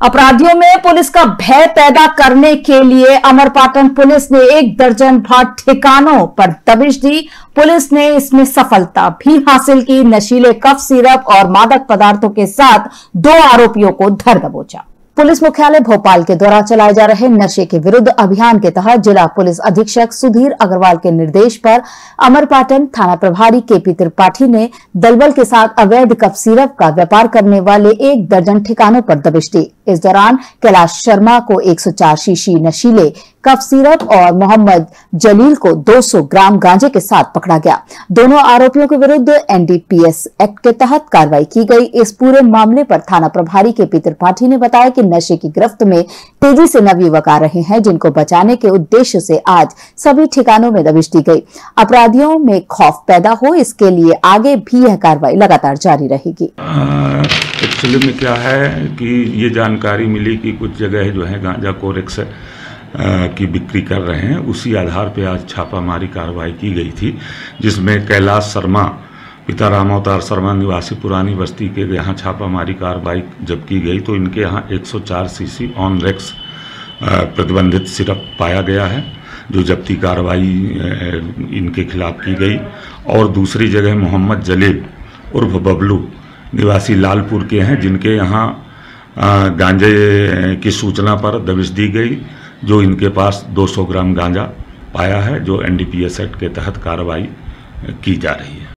अपराधियों में पुलिस का भय पैदा करने के लिए अमरपाटन पुलिस ने एक दर्जन भर ठिकानों पर दबिश दी। पुलिस ने इसमें सफलता भी हासिल की। नशीले कफ, सिरप और मादक पदार्थों के साथ दो आरोपियों को धर दबोचा। पुलिस मुख्यालय भोपाल के द्वारा चलाए जा रहे नशे के विरुद्ध अभियान के तहत जिला पुलिस अधीक्षक सुधीर अग्रवाल के निर्देश पर अमरपाटन थाना प्रभारी केपी त्रिपाठी ने दलबल के साथ अवैध कफ सिरप का व्यापार करने वाले एक दर्जन ठिकानों पर दबिश दी। इस दौरान कैलाश शर्मा को 104 शीशी नशीले कफ सिरप और मोहम्मद जलील को 200 ग्राम गांजे के साथ पकड़ा गया। दोनों आरोपियों के विरुद्ध एनडीपीएस एक्ट के तहत कार्रवाई की गई। इस पूरे मामले पर थाना प्रभारी के पी त्रिपाठी ने बताया कि नशे की गिरफ्त में तेज़ी से नवयुवक आ रहे हैं, जिनको बचाने के उद्देश्य से आज सभी ठिकानों में दबिश दी गई। अपराधियों में खौफ पैदा हो, इसके लिए आगे भी यह कार्रवाई लगातार जारी रहेगी। एक्चुअली में क्या है कि ये जानकारी मिली कि कुछ जगह जो है गांजा कोरेक्स की बिक्री कर रहे हैं। उसी आधार पे आज छापामारी कार्रवाई की गई थी, जिसमें कैलाश शर्मा पिता राम अवतार शर्मा निवासी पुरानी बस्ती के यहाँ छापामारी कार्रवाई जब की गई तो इनके यहाँ 104 सीसी ऑन रेक्स प्रतिबंधित सिरप पाया गया है, जो जब्ती कार्रवाई इनके खिलाफ की गई। और दूसरी जगह मोहम्मद जलील उर्फ़ बबलू निवासी लालपुर के हैं, जिनके यहाँ गांजे की सूचना पर दबिश दी गई, जो इनके पास 200 ग्राम गांजा पाया है, जो एनडीपीएस एक्ट के तहत कार्रवाई की जा रही है।